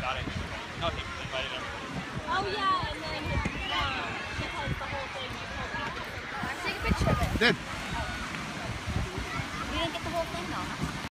got it. No, he invited him. Oh, yeah, and then uh, she the whole thing. Told Take a picture of it. Did.